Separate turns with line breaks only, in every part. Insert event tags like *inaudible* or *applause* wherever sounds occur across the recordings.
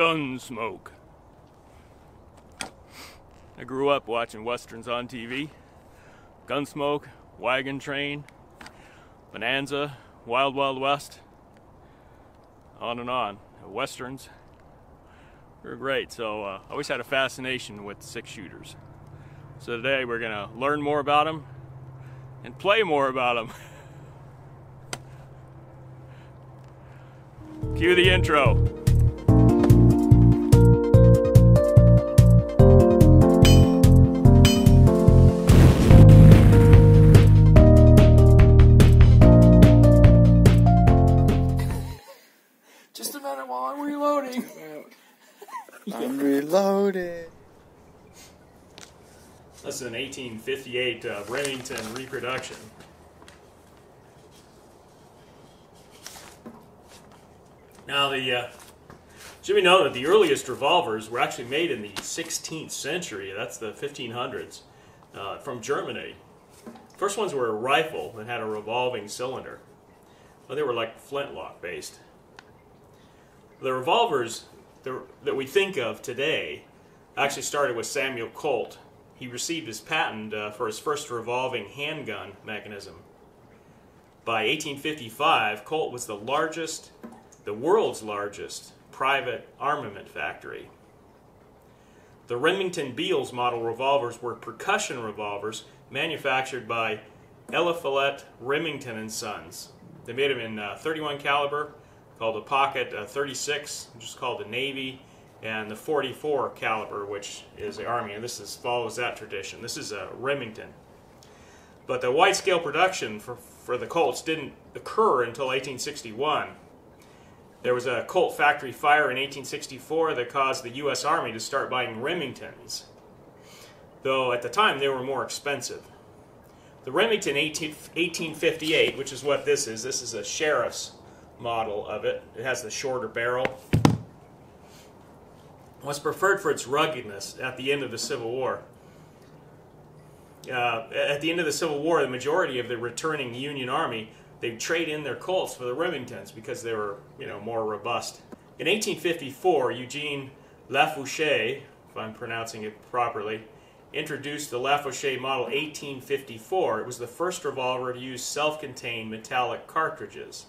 Gunsmoke. I grew up watching westerns on TV. Gunsmoke, Wagon Train, Bonanza, Wild Wild West, on and on. Westerns were great, so uh, I always had a fascination with six shooters. So today we're gonna learn more about them and play more about them. *laughs* Cue the intro.
A minute while I'm reloading. *laughs*
I'm reloaded.
This is an 1858 uh, Remington reproduction. Now, the uh, should we know that the earliest revolvers were actually made in the 16th century. That's the 1500s uh, from Germany. First ones were a rifle that had a revolving cylinder. Well, they were like flintlock based. The revolvers that we think of today actually started with Samuel Colt. He received his patent uh, for his first revolving handgun mechanism. By 1855, Colt was the largest, the world's largest private armament factory. The Remington Beals model revolvers were percussion revolvers manufactured by Eliphalet Remington and Sons. They made them in uh, 31 caliber, called the pocket uh, 36, which is called the Navy, and the 44 caliber, which is the Army. And this is, follows that tradition. This is a Remington. But the wide scale production for, for the Colts didn't occur until 1861. There was a Colt factory fire in 1864 that caused the U.S. Army to start buying Remingtons, though at the time they were more expensive. The Remington 18, 1858, which is what this is, this is a sheriff's model of it. It has the shorter barrel. Was preferred for its ruggedness at the end of the Civil War. Uh, at the end of the Civil War, the majority of the returning Union Army they'd trade in their Colts for the Remingtons because they were, you know, more robust. In 1854, Eugene Lefaucheux, if I'm pronouncing it properly, introduced the Lefaucheux Model 1854. It was the first revolver to use self-contained metallic cartridges.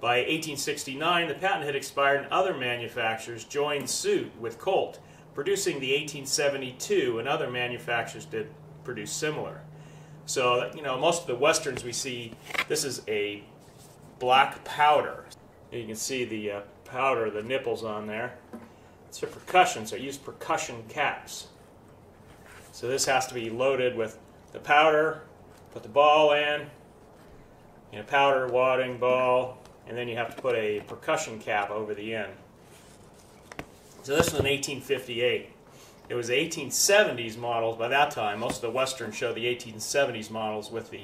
By 1869, the patent had expired and other manufacturers joined suit with Colt, producing the 1872, and other manufacturers did produce similar. So, you know, most of the westerns we see, this is a black powder. You can see the uh, powder, the nipples on there. It's for percussion, so it use percussion caps. So this has to be loaded with the powder, put the ball in, you know, powder, wadding, ball, and then you have to put a percussion cap over the end. So this was in 1858. It was the 1870s models by that time. Most of the westerns show the 1870s models with the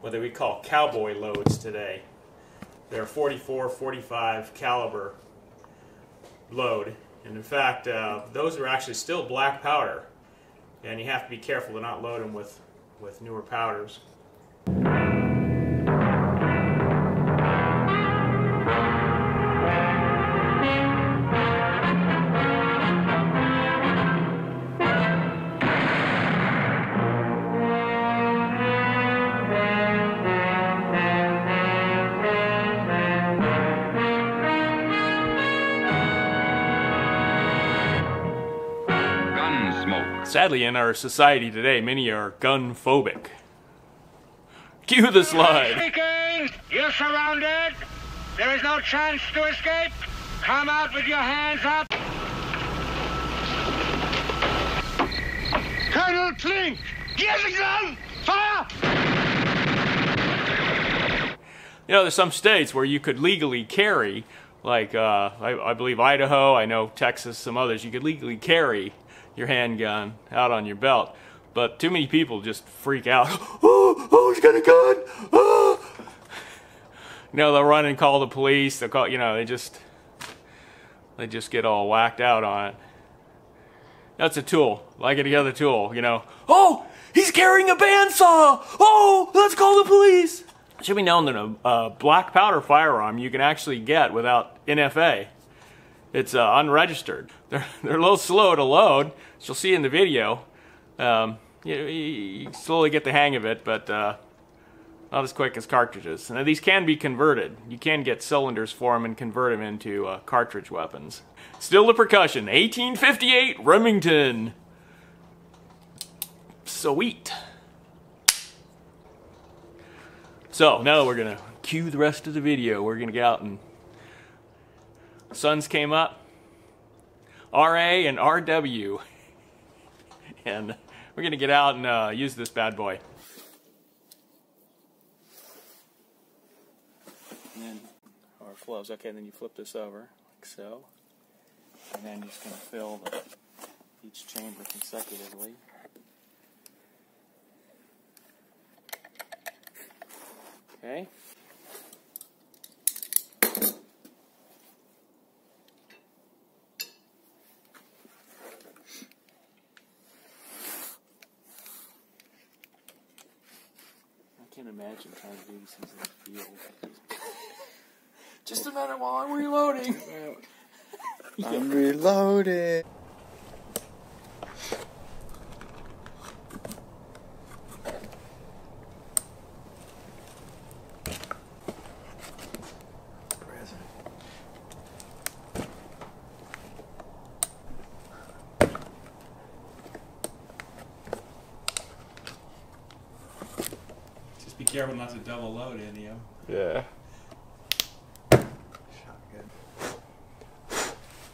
what we call cowboy loads today. They're 44, 45 caliber load. And in fact, uh, those are actually still black powder. And you have to be careful to not load them with, with newer powders. Sadly, in our society today, many are gun phobic. Cue the slide.
Speaking! You're surrounded! There is no chance to escape! Come out with your hands up! Colonel Klink! Here's a gun! Fire!
You know, there's some states where you could legally carry, like uh, I, I believe Idaho, I know Texas, some others. You could legally carry your handgun out on your belt, but too many people just freak out. Oh, oh, he's got a gun! Oh. *gasps* You know, they'll run and call the police. They'll call, you know, they just they just get all whacked out on it. That's a tool, like any other tool. You know. Oh, he's carrying a bandsaw! Oh, let's call the police! It should be known that a, a black powder firearm you can actually get without NFA. It's uh, unregistered. *laughs* They're, they're a little slow to load, as you'll see in the video. Um, you, you, slowly get the hang of it, but uh, not as quick as cartridges. Now these can be converted. You can get cylinders for them and convert them into uh, cartridge weapons. Still the percussion, 1858 Remington. Sweet. So now we're gonna cue the rest of the video. We're gonna get out and suns came up. RA and RW. *laughs* And we're gonna get out and uh, use this bad boy. And then our flows. Okay, then you flip this over like so. And then you're just gonna fill the, each chamber consecutively. Okay. Can't imagine trying to do these things in the field.
Just a minute while I'm reloading.
I'm reloading.
Just be careful not to double load any of them.
Yeah.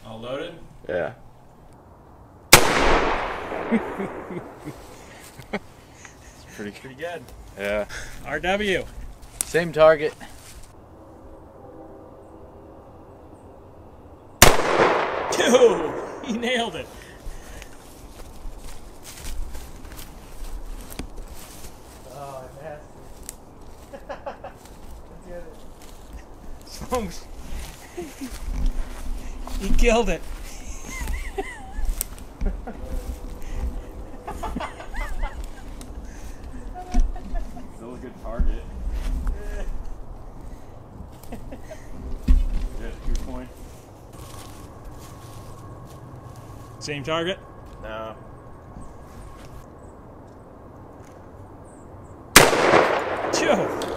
All loaded?
Yeah. it's *laughs* pretty
Pretty good.
Yeah.
RW.
Same target.
Dude, *laughs* he nailed it. Nasty. *laughs* he killed it.
Still a good target. *laughs* yeah, two point.
Same target?
No.
Joe.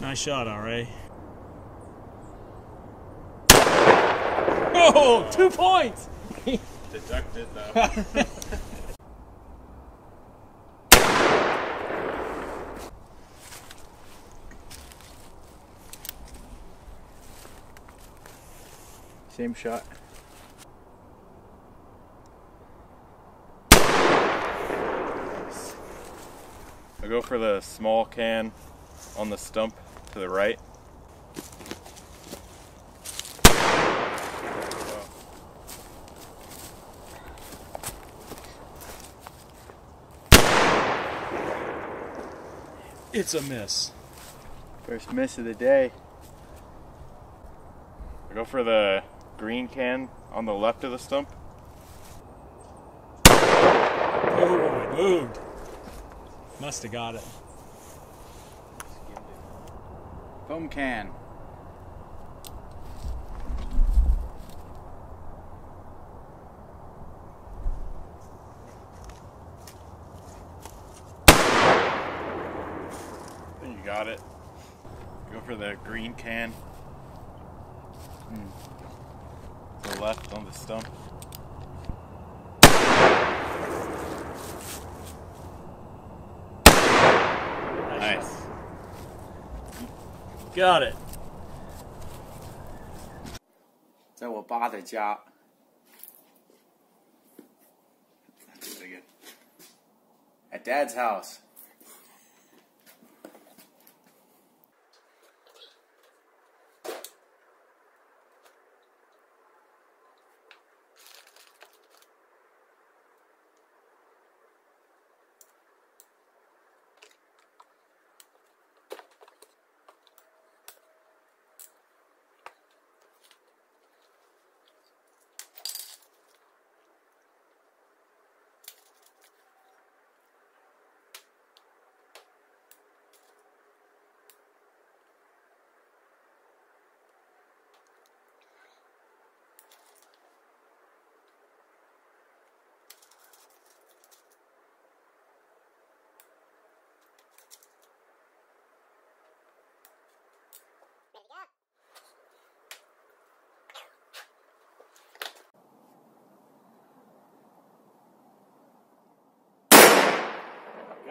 Nice shot, RA. Oh, two points.
Deducted though. *laughs* Same shot. I go for the small can on the stump to the right.
It's a miss.
First miss of the day. I go for the green can on the left of the stump.
Oh, it moved. Must have got it.
Foam can. You got it. Go for the green can. To the left on the stump. Nice.
Got it.
在我爸的家，
That's pretty good.
at Dad's house.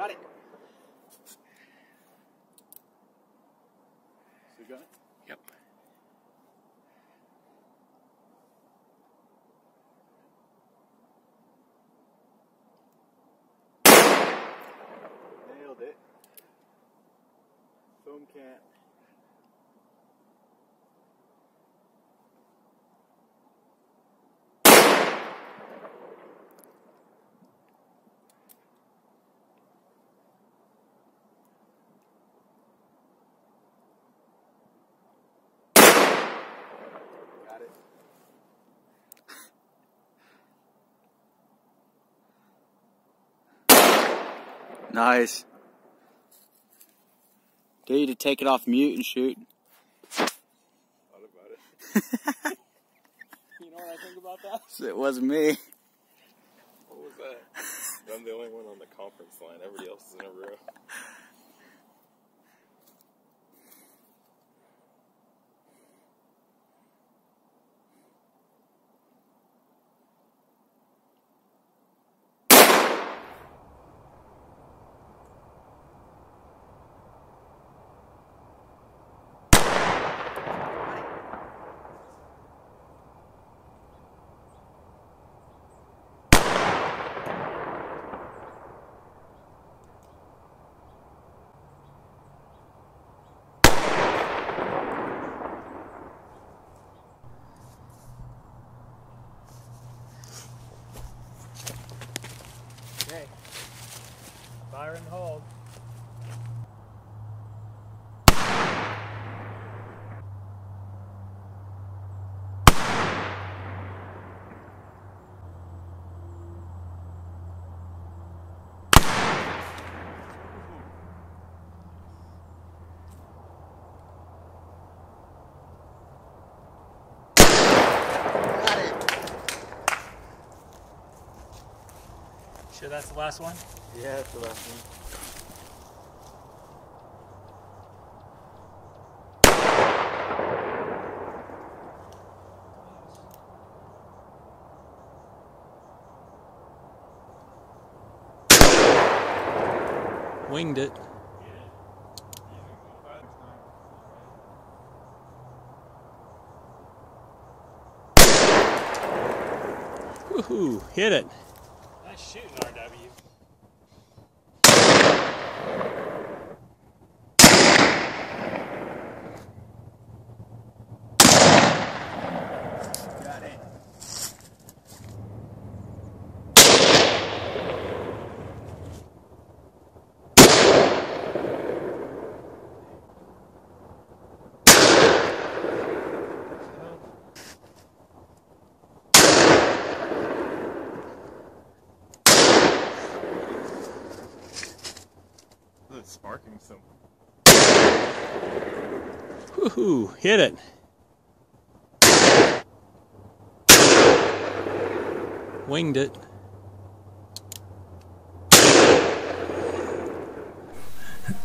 Got it.
You got it?
Yep.
Nailed it. Foam can. Got it.
Nice. Get you to take it off mute and shoot.
Thought *laughs* about it.
You know what I think about that? *laughs*
It wasn't me.
What was that? I'm the only one on the conference line. Everybody else is in a row.
Okay. Fire and hold. Sure that's the last one?
Yeah, that's the last one.
Winged it. Woohoo! Hit
it.
It's sparking some.
Woohoo! Hit it. Winged it.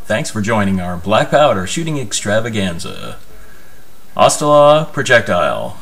Thanks for joining our Black Powder shooting extravaganza. Hasta la projectile.